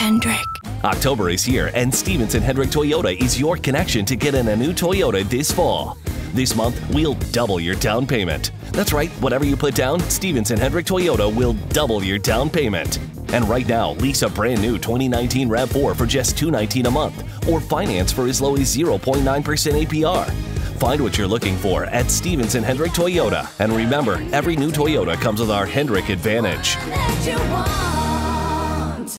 Hendrick. October is here, and Stevenson Hendrick Toyota is your connection to get in a new Toyota this fall. This month, we'll double your down payment. That's right, whatever you put down, Stevenson Hendrick Toyota will double your down payment. And right now, lease a brand new 2019 RAV4 for just $219 a month, or finance for as low as 0.9% APR. Find what you're looking for at Stevenson Hendrick Toyota. And remember, every new Toyota comes with our Hendrick Advantage.